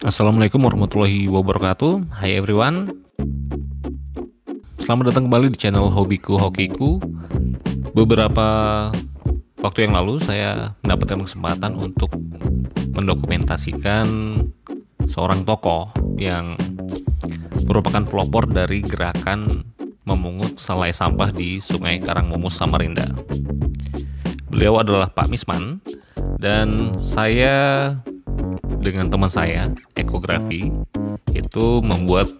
Assalamualaikum warahmatullahi wabarakatuh. Hai everyone. Selamat datang kembali di channel Hobiku Hokiku. Beberapa waktu yang lalu saya mendapatkan kesempatan untuk mendokumentasikan seorang tokoh yang merupakan pelopor dari gerakan memungut selai sampah di Sungai Karangmumus Samarinda. Beliau adalah Pak Misman dan saya dengan teman saya, Ekografi, itu membuat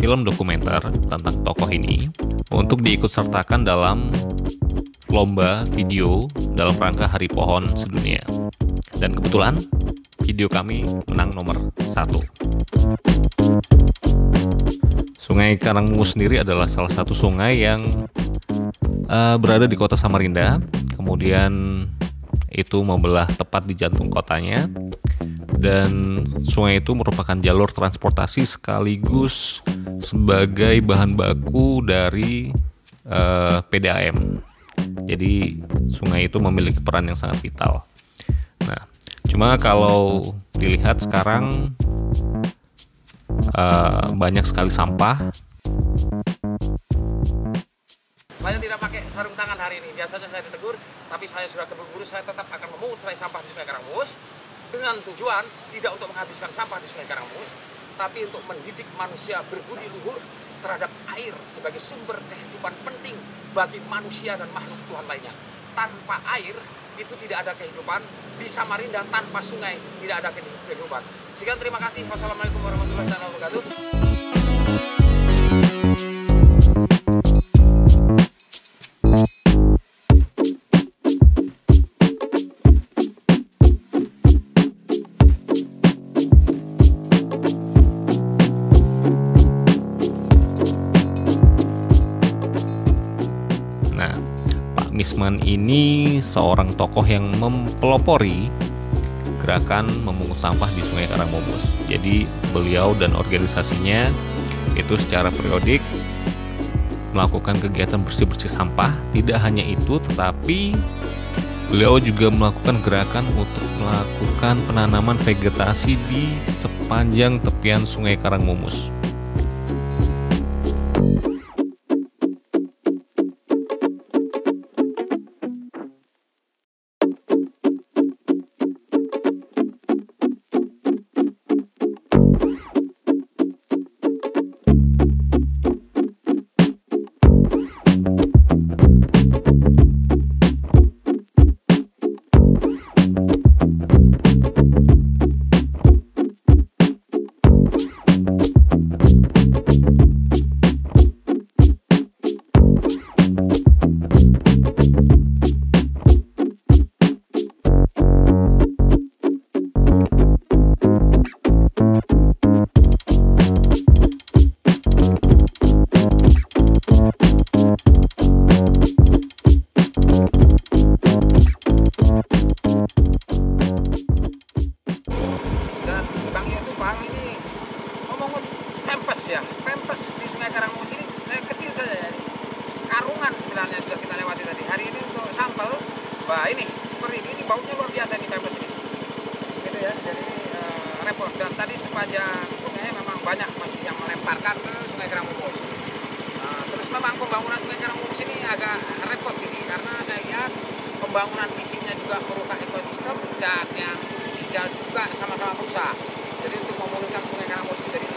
film dokumenter tentang tokoh ini untuk diikut sertakan dalam lomba video dalam rangka Hari Pohon Sedunia. Dan kebetulan video kami menang nomor satu. Sungai Karangmus sendiri adalah salah satu sungai yang uh, berada di kota Samarinda, kemudian itu membelah tepat di jantung kotanya dan sungai itu merupakan jalur transportasi sekaligus sebagai bahan baku dari uh, eh, PDAM. Jadi sungai itu memiliki peran yang sangat vital. Nah, cuma kalau dilihat sekarang uh, banyak sekali sampah. Saya tidak pakai sarung tangan hari ini. Biasanya saya ditegur, tapi saya sudah terburu-buru. Saya tetap akan memungut sampah di Sungai Karangmus dengan tujuan tidak untuk menghabiskan sampah di Sungai Karangus, tapi untuk mendidik manusia berbudi luhur terhadap air sebagai sumber kehidupan penting bagi manusia dan makhluk Tuhan lainnya. Tanpa air itu tidak ada kehidupan. Di Samarinda tanpa sungai tidak ada kehidupan. Sekian terima kasih. Wassalamualaikum warahmatullahi wabarakatuh. Ini seorang tokoh yang mempelopori gerakan memungut sampah di Sungai Karangmumus. Jadi beliau dan organisasinya itu secara periodik melakukan kegiatan bersih-bersih sampah. Tidak hanya itu, tetapi beliau juga melakukan gerakan untuk melakukan penanaman vegetasi di sepanjang tepian Sungai Karangmumus. Wah ini seperti ini, ini baunya luar biasa ini pempes ini. Gitu ya, jadi uh, repot. Dan tadi sepanjang sungai memang banyak masih yang melemparkan ke Sungai Kerangmumus. Uh, terus memang pembangunan Sungai Kerangmumus ini agak repot ini karena saya lihat pembangunan fisiknya juga merusak ekosistem dan yang tinggal juga sama-sama merusak. Jadi untuk memulihkan Sungai Kerangmumus menjadi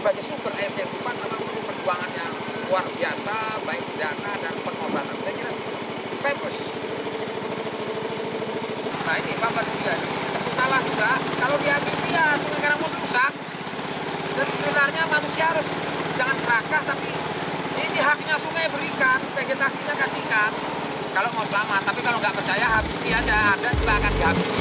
sebagai sumber air kehidupan memang perlu perjuangan yang luar biasa baik dana dan pengobatan. Saya kira pempes nah ini bapak juga salah juga. Kalau dihabisi ya sungai Karamus rusak. Jadi sebenarnya manusia harus jangan serakah tapi ini haknya sungai berikan vegetasinya kasihkan. Kalau mau selamat tapi kalau nggak percaya habisi aja. Ada juga akan dihabisi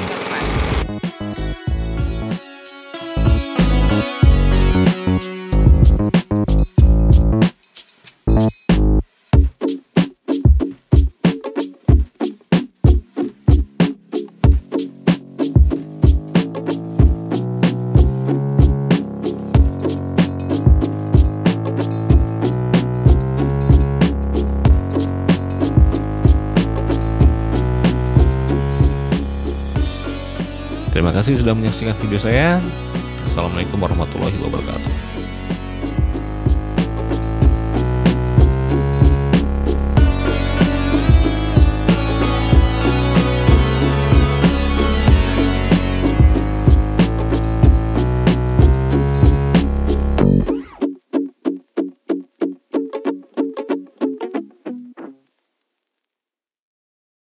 Terima kasih sudah menyaksikan video saya. Assalamualaikum warahmatullahi wabarakatuh.